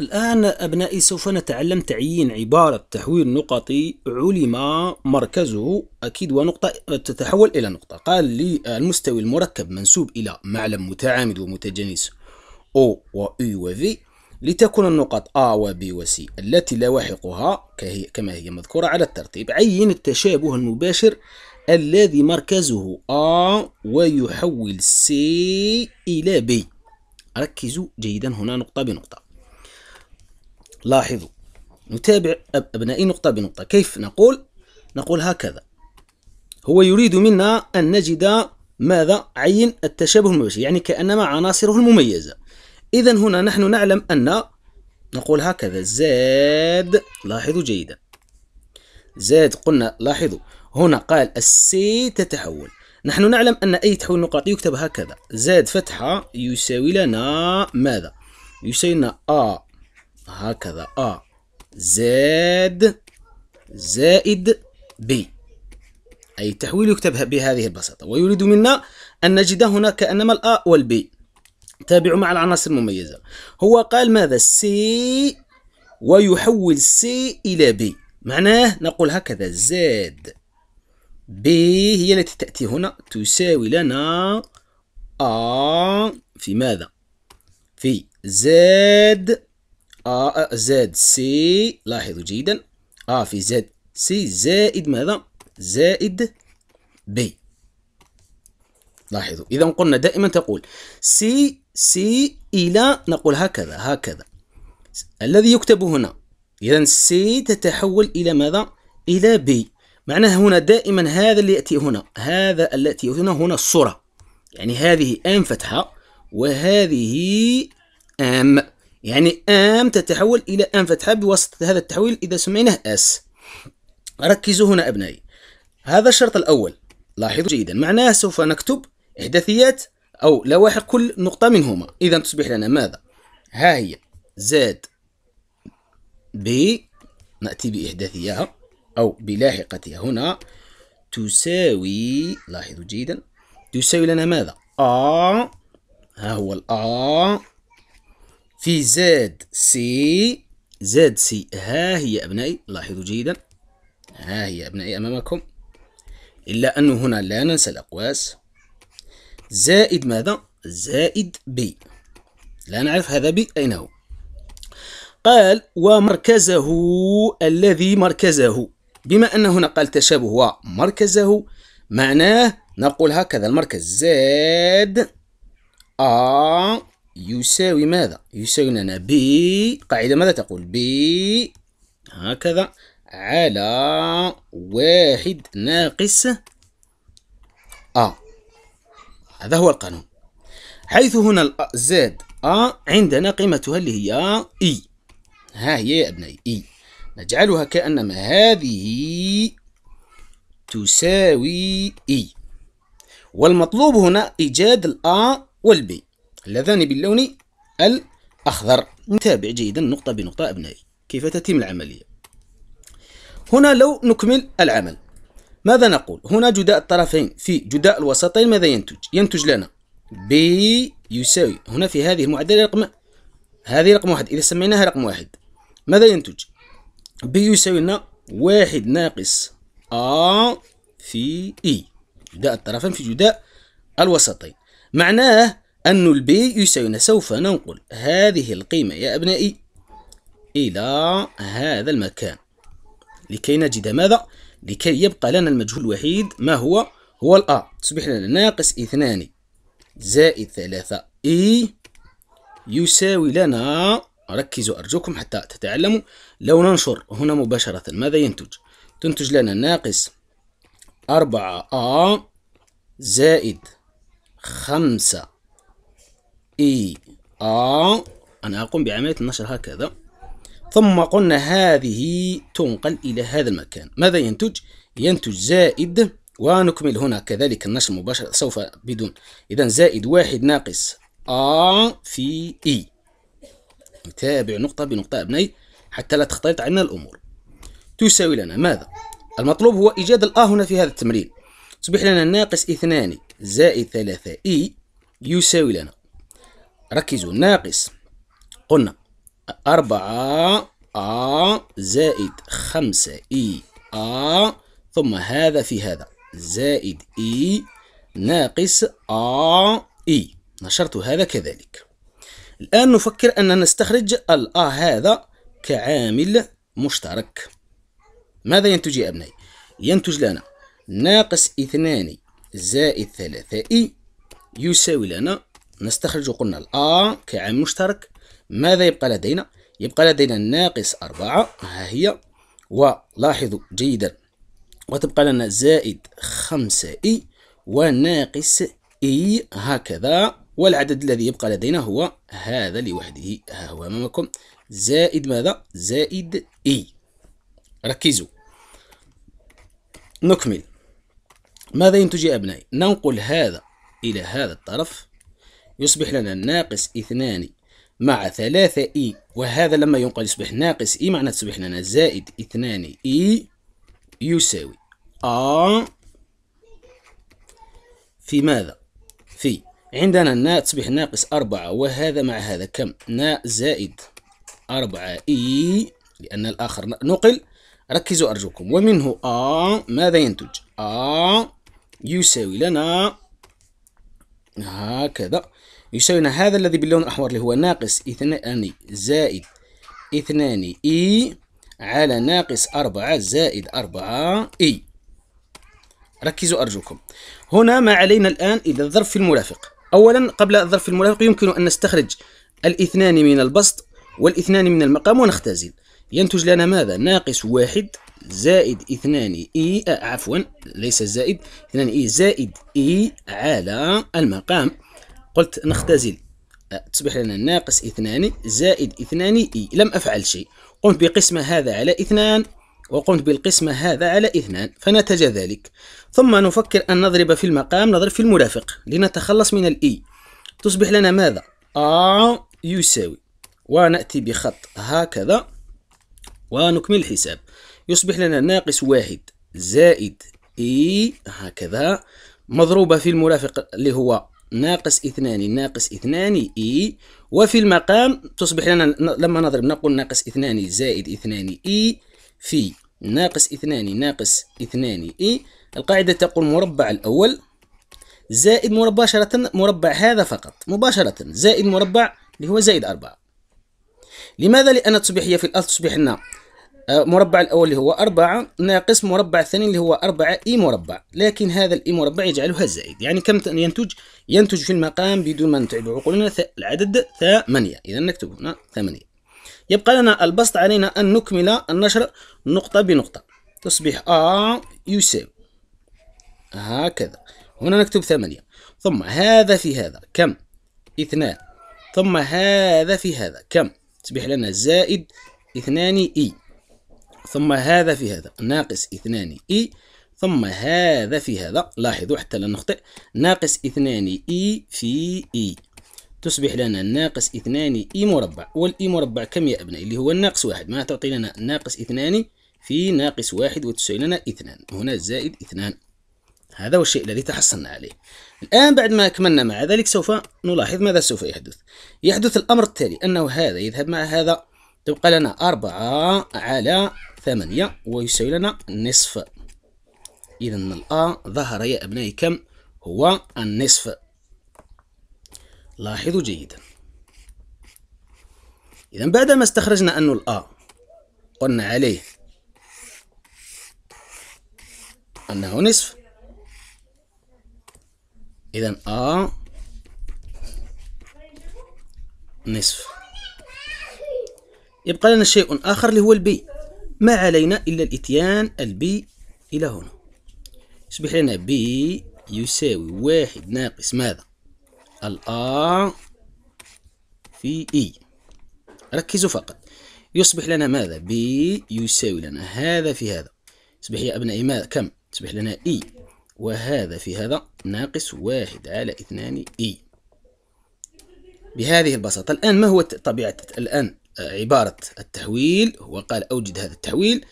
الآن أبنائي سوف نتعلم تعيين عبارة تحويل نقطي علم مركزه. أكيد ونقطة تتحول إلى نقطة. قال لي المستوي المركب منسوب إلى معلم متعامد ومتجانس O و U و V لتكون النقط A و B و C التي لواحقها كما هي مذكورة على الترتيب. عين التشابه المباشر الذي مركزه A ويحول C إلى B. ركزوا جيدا هنا نقطة بنقطة. لاحظوا نتابع أبنائي نقطة بنقطة كيف نقول؟ نقول هكذا هو يريد منا أن نجد ماذا؟ عين التشابه المباشر يعني كأنما عناصره المميزة إذا هنا نحن نعلم أن نقول هكذا زاد لاحظوا جيدا زاد قلنا لاحظوا هنا قال السي تتحول نحن نعلم أن أي تحويل نقاطي يكتب هكذا Z فتحة يساوي لنا ماذا؟ يساوي لنا A هكذا. A. Z. زائد B. أي التحويل يكتب بهذه البساطة. ويريد منا أن نجد هنا كأنما ال A وال B تابعوا مع العناصر المميزة. هو قال ماذا؟ C ويحول C إلى B معناه نقول هكذا. Z B هي التي تأتي هنا تساوي لنا أ في ماذا؟ في زاد أ زاد سي لاحظوا جيدا. A في Z C زائد ماذا؟ زائد B لاحظوا. إذا قلنا دائما تقول C C إلى نقول هكذا هكذا. الذي يكتب هنا. إذا سي تتحول إلى ماذا؟ إلى بي معناه هنا دائما هذا اللي يأتي هنا. هذا اللي يأتي هنا هنا الصورة. يعني هذه آم فتحة وهذه آم يعني آم تتحول إلى آم فتحة بواسطة هذا التحويل إذا سميناه أس. ركزوا هنا أبنائي. هذا الشرط الأول. لاحظوا جيدا. معناه سوف نكتب إحداثيات أو لواحق كل نقطة منهما. إذا تصبح لنا ماذا؟ ها هي. زاد ب نأتي بإحداثيها أو بلاحقتها هنا. تساوي لاحظوا جيدا. تساوي لنا ماذا؟ أ. ها هو الأ في زاد سي زاد سي ها هي أبنائي. لاحظوا جيدا. ها هي أبنائي أمامكم. إلا أنه هنا لا ننسى الأقواس. زائد ماذا؟ زائد بي لا نعرف هذا بي أين هو. قال ومركزه الذي مركزه. بما أن هنا قال تشابه ومركزه معناه نقول هكذا المركز. زاد أ يساوي ماذا؟ يساوي لنا بي قاعدة ماذا تقول؟ بي هكذا. على واحد ناقص أ هذا هو القانون. حيث هنا زد أ عندنا قيمتها اللي هي إي ها هي يا أبنائي إي نجعلها كأنما هذه تساوي إي والمطلوب هنا إيجاد الأ والبي اللذان باللون الأخضر. نتابع جيدا نقطة بنقطة أبنائي. كيف تتم العملية؟ هنا لو نكمل العمل. ماذا نقول؟ هنا جداء الطرفين. في جداء الوسطين ماذا ينتج؟ ينتج لنا ب يساوي. هنا في هذه المعادلة رقم هذه رقم واحد. إذا سميناها رقم واحد. ماذا ينتج؟ ب يساوي لنا واحد ناقص أ في إي جداء الطرفين في جداء الوسطين. معناه أن البي يساوي سوف ننقل هذه القيمة يا أبنائي إلى هذا المكان لكي نجد ماذا؟ لكي يبقى لنا المجهول الوحيد ما هو؟ هو الأ تصبح لنا ناقص اثنان زائد ثلاثة إي يساوي لنا ركزوا أرجوكم حتى تتعلموا لو ننشر هنا مباشرة ماذا ينتج؟ تنتج لنا ناقص أربعة أ زائد خمسة إي أ أنا أقوم بعملية النشر هكذا. ثم قلنا هذه تنقل إلى هذا المكان. ماذا ينتج؟ ينتج زائد ونكمل هنا كذلك النشر مباشرة سوف بدون. إذا زائد واحد ناقص أ في إي. نتابع نقطة بنقطة أبنائي حتى لا تختلط عنا الأمور. تساوي لنا ماذا؟ المطلوب هو إيجاد الأ هنا في هذا التمرين. تصبح لنا ناقص اثنان زائد ثلاثة إي يساوي لنا ركزوا. ناقص. قلنا أربعة أ زائد خمسة إي أ ثم هذا في هذا. زائد إي ناقص أ إي. نشرت هذا كذلك. الآن نفكر أن نستخرج الأ هذا كعامل مشترك. ماذا ينتج يا أبنائي؟ ينتج لنا ناقص اثنان زائد ثلاثة إي يساوي لنا نستخرج قلنا الأ كعامل مشترك. ماذا يبقى لدينا؟ يبقى لدينا ناقص أربعة ها هي. ولاحظوا جيدا. وتبقى لنا زائد خمسة إي وناقص إي هكذا. والعدد الذي يبقى لدينا هو هذا لوحده. ها هو أمامكم زائد ماذا؟ زائد إي. ركزوا. نكمل. ماذا ينتج يا أبنائي؟ ننقل هذا إلى هذا الطرف. يصبح لنا ناقص اثنان مع ثلاثة إي وهذا لما ينقل يصبح ناقص إي معناه تصبح لنا زائد اثنان إي يساوي أ في ماذا؟ في عندنا نا تصبح ناقص أربعة وهذا مع هذا كم؟ نا زائد أربعة إي لأن الآخر نقل ركزوا أرجوكم ومنه أ ماذا ينتج؟ أ يساوي لنا هكذا. يساوي لنا هذا الذي باللون الأحمر اللي هو ناقص اثنان زائد اثنان إي على ناقص أربعة زائد أربعة إي ركزوا أرجوكم. هنا ما علينا الآن إلى الظرف في المرافق أولا قبل الظرف في المرافق يمكن أن نستخرج الاثنان من البسط والاثنان من المقام ونختزل. ينتج لنا ماذا؟ ناقص واحد زائد اثنان إي آه عفوا ليس زائد اثنان إي زائد إي على المقام. قلت نختزل. آه، تصبح لنا ناقص اثنان زائد اثنان إي. لم أفعل شيء. قمت بقسمة هذا على اثنان وقمت بالقسمة هذا على اثنان فنتج ذلك. ثم نفكر أن نضرب في المقام نضرب في المرافق. لنتخلص من الإي تصبح لنا ماذا؟ أ يساوي. ونأتي بخط هكذا. ونكمل الحساب. يصبح لنا ناقص واحد زائد إي هكذا. مضروبة في المرافق اللي هو ناقص اثنان ناقص اثنان إي. وفي المقام تصبح لنا لما نضرب نقول ناقص اثنان زائد اثنان إي. في ناقص اثنان ناقص اثنان إي. القاعدة تقول مربع الأول زائد مباشرة مربع هذا فقط. مباشرة زائد مربع اللي هو زائد أربعة. لماذا؟ لأن تصبح هي في الأصل تصبح لنا مربع الأول اللي هو أربعة ناقص مربع الثاني اللي هو أربعة إي مربع. لكن هذا الإي مربع يجعلها زائد. يعني كم ينتج؟ ينتج في المقام بدون ما نتعب. عقولنا العدد ثمانية. إذا نكتب هنا ثمانية. يبقى لنا البسط علينا أن نكمل النشر نقطة بنقطة. تصبح آ يساوي. هكذا. هنا نكتب ثمانية. ثم هذا في هذا. كم؟ اثنان. ثم هذا في هذا. كم؟ تصبح لنا زائد اثنان إي. ثم هذا في هذا. ناقص اثنان إي ثم هذا في هذا. لاحظوا حتى لا نخطئ. ناقص اثنان إي في إي. تصبح لنا ناقص اثنان إي مربع. والإي مربع كم يا أبنائي؟ اللي هو الناقص واحد. ما تعطي لنا ناقص اثنان في ناقص واحد وتساوي لنا اثنان. هنا زائد اثنان. هذا هو الشيء الذي تحصلنا عليه. الآن بعد ما أكملنا مع ذلك سوف نلاحظ ماذا سوف يحدث. يحدث الأمر التالي أنه هذا يذهب مع هذا. تبقى لنا أربعة على ثمانية ويساوي لنا نصف. إذا الآ ظهر يا أبنائي كم؟ هو النصف. لاحظوا جيدا. إذا بعدما استخرجنا أن الآ قلنا عليه أنه نصف. إذا آ نصف. يبقى لنا شيء آخر اللي هو البي ما علينا إلا الإتيان البي إلى هنا. يصبح لنا بي يساوي واحد ناقص ماذا؟ الآ في إي ركزوا فقط. يصبح لنا ماذا؟ بي يساوي لنا هذا في هذا. يصبح يا أبنائي ماذا؟ كم؟ يصبح لنا إي وهذا في هذا ناقص واحد على اثنان إي بهذه البساطة. الآن ما هو طبيعة الآن؟ عبارة التحويل هو قال أوجد هذا التحويل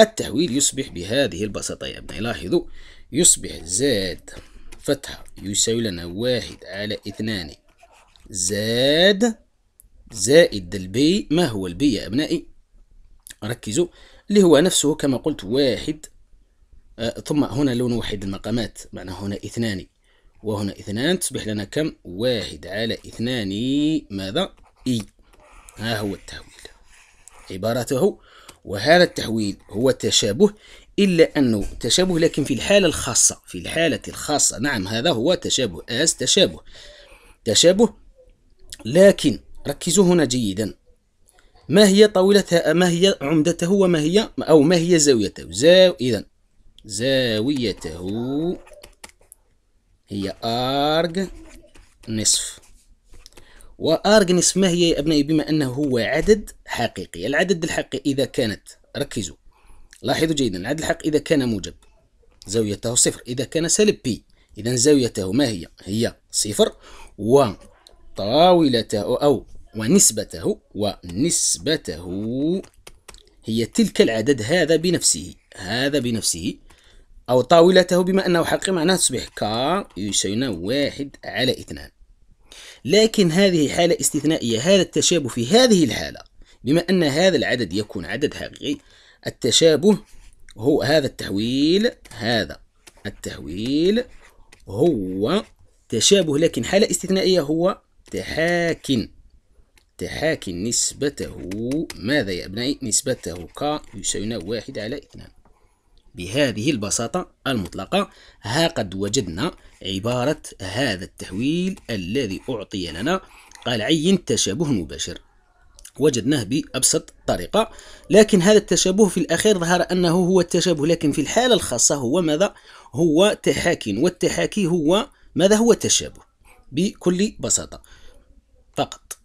التحويل يصبح بهذه البساطة يا أبنائي لاحظوا يصبح زاد فتحة يساوي لنا واحد على اثنان. زاد زائد البي ما هو البي يا أبنائي؟ ركزوا اللي هو نفسه كما قلت واحد آه ثم هنا لون واحد المقامات معناه هنا اثنان. وهنا اثنان تصبح لنا كم؟ واحد على اثنان ماذا؟ إي ها هو التحويل. عبارته وهذا التحويل هو تشابه إلا أنه تشابه لكن في الحالة الخاصة في الحالة الخاصة. نعم هذا هو تشابه آس تشابه. تشابه لكن ركزوا هنا جيدا. ما هي طاولتها ما هي عمدته وما هي أو ما هي زاويته؟ زاو إذا زاويته هي أرج نصف. وأرج نصف ما هي يا أبنائي بما أنه هو عدد حقيقي. العدد الحقيقي إذا كانت ركزوا. لاحظوا جيدا العدد الحقيقي إذا كان موجب زاويته صفر. إذا كان سالب بي إذا زاويته ما هي؟ هي صفر وطاولته أو ونسبته ونسبته هي تلك العدد هذا بنفسه. هذا بنفسه. أو طاولته بما أنه حقيقي معناه تصبح ك يساوي واحد على اثنان. لكن هذه حالة استثنائية هذا التشابه في هذه الحالة بما أن هذا العدد يكون عدد حقيقي التشابه هو هذا التحويل هذا التحويل هو تشابه لكن حالة استثنائية هو تحاكن تحاكن نسبته ماذا يا أبنائي؟ نسبته ك يساوي واحد على اثنان. بهذه البساطة المطلقة ها قد وجدنا عبارة هذا التحويل الذي أعطي لنا قال عين تشابه مباشر. وجدناه بأبسط طريقة لكن هذا التشابه في الأخير ظهر أنه هو التشابه لكن في الحالة الخاصة هو ماذا؟ هو تحاكي والتحاكي هو ماذا؟ هو التشابه بكل بساطة. فقط.